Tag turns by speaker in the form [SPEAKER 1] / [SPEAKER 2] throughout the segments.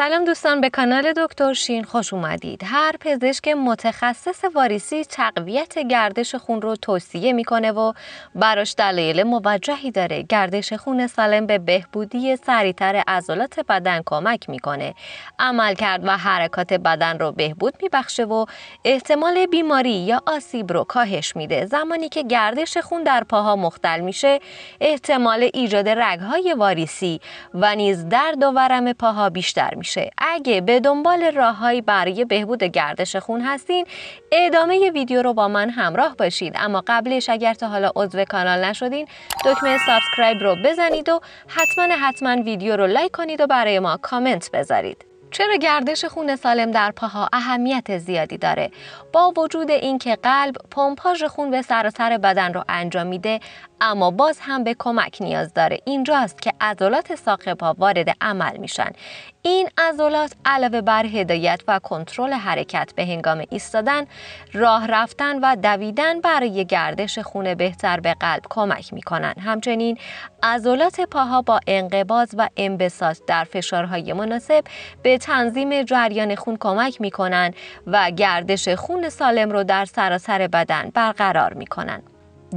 [SPEAKER 1] سلام دوستان به کانال دکتر شین خوش اومدید. هر پزشک متخصص واریسی تقویت گردش خون رو توصیه می‌کنه و براش دلایل موجهی داره. گردش خون سالم به بهبودی سریعتر عضلات بدن کمک می‌کنه. عملکرد و حرکات بدن رو بهبود میبخشه و احتمال بیماری یا آسیب رو کاهش میده. زمانی که گردش خون در پاها مختل میشه، احتمال ایجاد رگهای واریسی و نیز درد و ورم پاها بیشتر میشه اگه به دنبال راههایی برای بهبود گردش خون هستین ادامه ویدیو رو با من همراه باشید اما قبلش اگر تا حالا عضو کانال نشدین دکمه subscribe رو بزنید و حتما حتما ویدیو رو لایک کنید و برای ما کامنت بذارید. چرا گردش خون سالم در پاها اهمیت زیادی داره؟ با وجود اینکه قلب پمپاژ خون به سراسر بدن رو انجام میده اما باز هم به کمک نیاز داره. اینجاست که عضلات ساق پا وارد عمل میشن. این عضلات علاوه بر هدایت و کنترل حرکت به هنگام ایستادن راه رفتن و دویدن برای گردش خون بهتر به قلب کمک می‌کنن. همچنین عضلات پاها با انقباض و انبساط در فشارهای مناسب به تنظیم جریان خون کمک می‌کنن و گردش خون سالم رو در سراسر بدن برقرار می‌کنن.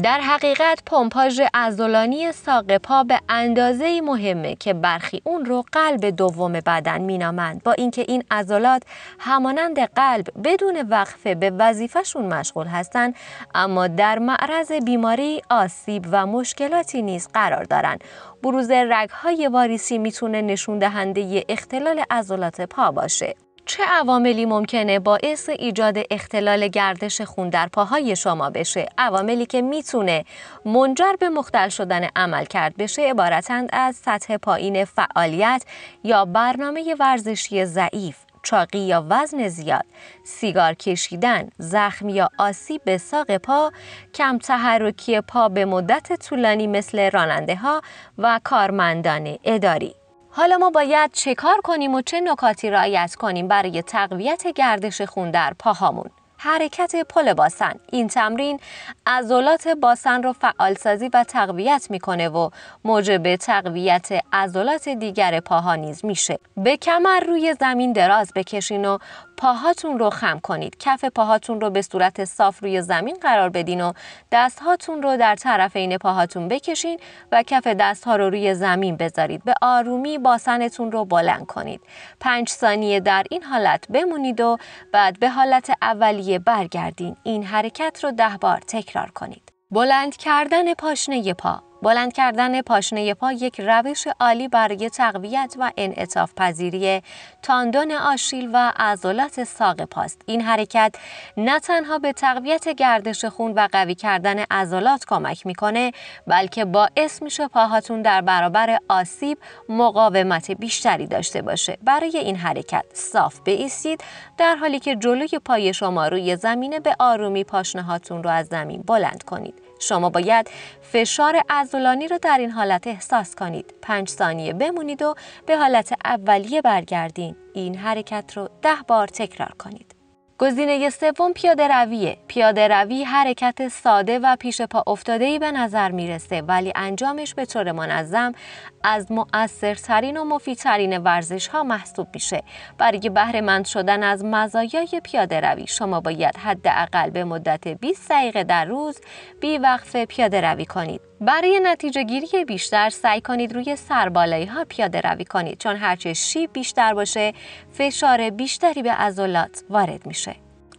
[SPEAKER 1] در حقیقت پمپاژ عضلانی ساق پا به اندازه مهمه که برخی اون رو قلب دوم بدن مینامند. با اینکه این عضلات همانند قلب بدون وقفه به وظیفهشون مشغول هستند اما در معرض بیماری آسیب و مشکلاتی نیز قرار دارند بروز رگهای واریسی می‌تونه نشون دهنده اختلال عضلات پا باشه. چه عواملی ممکنه باعث ایجاد اختلال گردش خون در پاهای شما بشه؟ عواملی که می‌تونه منجر به مختل شدن عمل کرد بشه عبارتند از سطح پایین فعالیت یا برنامه ورزشی ضعیف، چاقی یا وزن زیاد، سیگار کشیدن، زخم یا آسیب به ساق پا، کم تحرکی پا به مدت طولانی مثل راننده ها و کارمندان اداری. حالا ما باید چه کار کنیم و چه نکاتی رعایت کنیم برای تقویت گردش خون در پاهامون؟ حرکت پل باسن این تمرین عضلات باسن رو فعالسازی و تقویت می‌کنه و موجب تقویت عضلات دیگر پاها نیز میشه به کمر روی زمین دراز بکشین و پاهاتون رو خم کنید. کف پاهاتون رو به صورت صاف روی زمین قرار بدین و دستهاتون رو در طرفین پاهاتون بکشین و کف دستها رو روی زمین بذارید. به آرومی باسنتون رو بلند کنید. پنج ثانیه در این حالت بمونید و بعد به حالت اولیه برگردین. این حرکت رو ده بار تکرار کنید. بلند کردن پاشنه پا. بلند کردن پاشنه پا یک روش عالی برای تقویت و انعطاف پذیری تاندون آشیل و عضلات ساق پاست. این حرکت نه تنها به تقویت گردش خون و قوی کردن عضلات کمک می‌کنه بلکه باعث میشه پاهاتون در برابر آسیب مقاومت بیشتری داشته باشه. برای این حرکت صاف بایستید در حالی که جلوی پای شما روی زمینه به آرومی پاشنه هاتون رو از زمین بلند کنید. شما باید فشار عضلانی رو در این حالت احساس کنید. پنج ثانیه بمونید و به حالت اولیه برگردین. این حرکت رو ده بار تکرار کنید. گزینه سوم پیاده رویه. پیاده روی حرکت ساده و پیش پا افتاده ای به نظر می‌رسه ولی انجامش به طور منظم از مؤثرترین و مفیدترین ورزش ها محسوب میشه. برای بهره مند شدن از مزایای پیاده روی شما باید حداقل به مدت 20 دقیقه در روز بی وقفه پیاده روی کنید. برای نتیجه گیری بیشتر سعی کنید روی سربالایی ها پیاده روی کنید چون هرچه شیب بیشتر باشه فشار بیشتری به عضلات وارد میشه.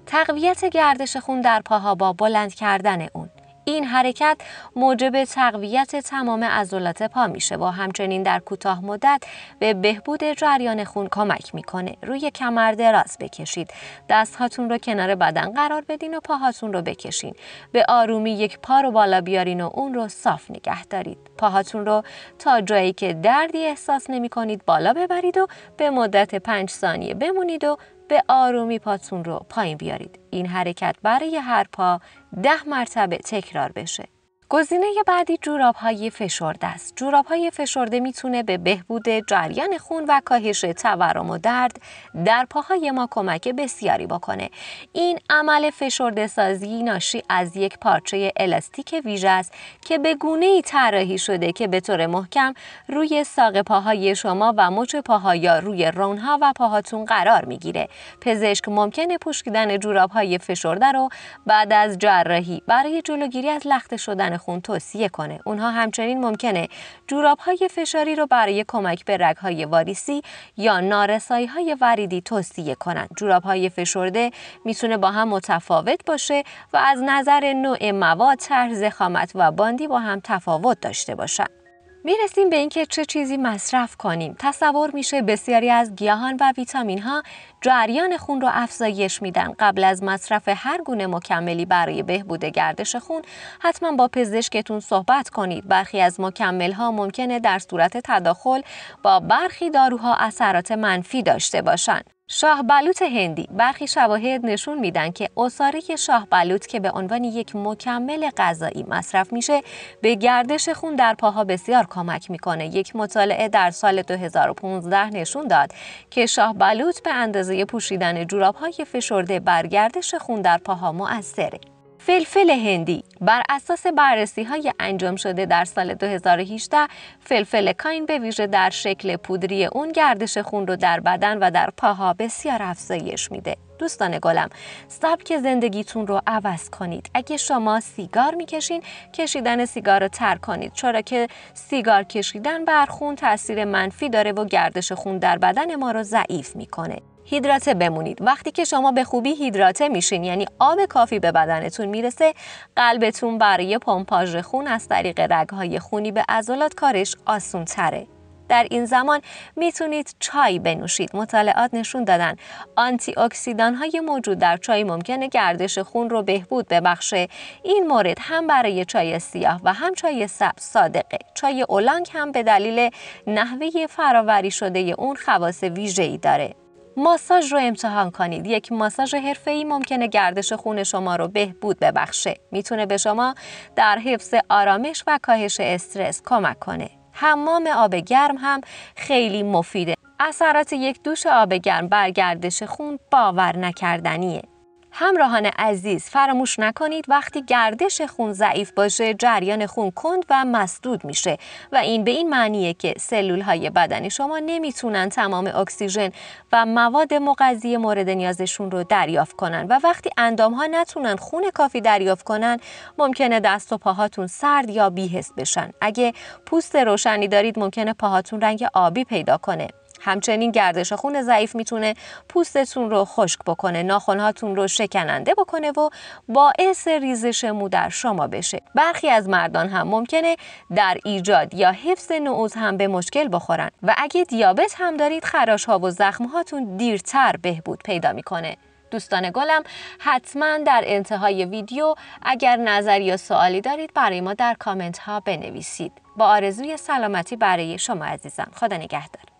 [SPEAKER 1] تقویت گردش خون در پاها با بلند کردن اون. این حرکت موجب تقویت تمام عضلات پا میشه و همچنین در کوتاه مدت به بهبود جریان خون کمک می‌کنه. روی کمر دراز بکشید. دستهاتون رو کنار بدن قرار بدین و پاهاتون رو بکشین. به آرومی یک پا رو بالا بیارین و اون رو صاف نگه دارید. پاهاتون رو تا جایی که دردی احساس نمی کنید بالا ببرید و به مدت پنج ثانیه بمونید و به آرومی پاتون رو پایین بیارید. این حرکت برای هر پا ده مرتبه تکرار بشه. گزینه بعدی جوراب های فشرده است. جوراب های فشرده می‌تونه به بهبود جریان خون و کاهش تورم و درد در پاهای ما کمک بسیاری بکنه. این عمل فشرده سازی ناشی از یک پارچه الاستیک ویژه است که به گونه ای طراحی شده که به طور محکم روی ساق پاهای شما و مچ پاها یا روی رونها و پاهاتون قرار می‌گیره. پزشک ممکنه پوشیدن جوراب های فشرده رو بعد از جراحی برای جلوگیری از لخته شدن خون توصیه کنه. اونها همچنین ممکنه جوراب های فشاری رو برای کمک به رگ های واریسی یا نارسایی های وریدی توصیه کنند. جوراب های فشرده می‌تونه با هم متفاوت باشه و از نظر نوع مواد، طرح زخامت و باندی با هم تفاوت داشته باشند. می‌رسیم به اینکه چه چیزی مصرف کنیم. تصور میشه بسیاری از گیاهان و ویتامین ها جریان خون رو افزایش میدن. قبل از مصرف هر گونه مکملی برای بهبود گردش خون حتما با پزشکتون صحبت کنید. برخی از مکمل ها ممکنه در صورت تداخل با برخی داروها اثرات منفی داشته باشند. شاه بلوط هندی برخی شواهد نشون میدن که اصاره شاه بلوط که به عنوان یک مکمل غذایی مصرف میشه به گردش خون در پاها بسیار کمک می‌کنه. یک مطالعه در سال 2015 نشون داد که شاه بلوط به اندازه پوشیدن جوراب های فشرده بر گردش خون در پاها مؤثره. فلفل هندی. بر اساس بررسی های انجام شده در سال 2018 فلفل کاین به ویژه در شکل پودری اون گردش خون رو در بدن و در پاها بسیار افزایش میده. دوستان گلم سبک زندگیتون رو عوض کنید. اگه شما سیگار می‌کشین کشیدن سیگار رو ترک کنید. چرا که سیگار کشیدن بر خون تاثیر منفی داره و گردش خون در بدن ما رو ضعیف می‌کنه. هیدراته بمونید وقتی که شما به خوبی هیدراته میشین یعنی آب کافی به بدنتون می‌رسه قلبتون برای پمپاژ خون از طریق رگهای خونی به عضلات کارش آسون تره در این زمان می‌تونید چای بنوشید. مطالعات نشون دادن آنتی اکسیدان های موجود در چای ممکنه گردش خون رو بهبود ببخشه. این مورد هم برای چای سیاه و هم چای سبز صادقه. چای اولانگ هم به دلیل نحوه فراوری شده اون خواص ویژه‌ای داره. ماساژ رو امتحان کنید. یک ماساژ حرفه‌ای ممکنه گردش خون شما رو بهبود ببخشه. می‌تونه به شما در حفظ آرامش و کاهش استرس کمک کنه. حمام آب گرم هم خیلی مفیده. اثرات یک دوش آب گرم بر گردش خون باور نکردنیه. همراهان عزیز فراموش نکنید وقتی گردش خون ضعیف باشه جریان خون کند و مسدود میشه. و این به این معنیه که سلول های بدن شما نمی‌تونن تمام اکسیژن و مواد مغذی مورد نیازشون رو دریافت کنن. و وقتی اندام ها نتونن خون کافی دریافت کنن ممکنه دست و پاهاتون سرد یا بیهست بشن. اگه پوست روشنی دارید ممکنه پاهاتون رنگ آبی پیدا کنه. همچنین گردش خون ضعیف می‌تونه پوستتون رو خشک بکنه ناخونهاتون رو شکننده بکنه و باعث ریزش مو در شما بشه. برخی از مردان هم ممکنه در ایجاد یا حفظ نعوز هم به مشکل بخورن و اگه دیابت هم دارید خراش ها و زخم هاتون دیرتر بهبود پیدا می‌کنه. دوستان گلم حتما در انتهای ویدیو اگر نظر یا سوالی دارید برای ما در کامنت ها بنویسید. با آرزوی سلامتی برای شما عزیزم. خدا نگهدار.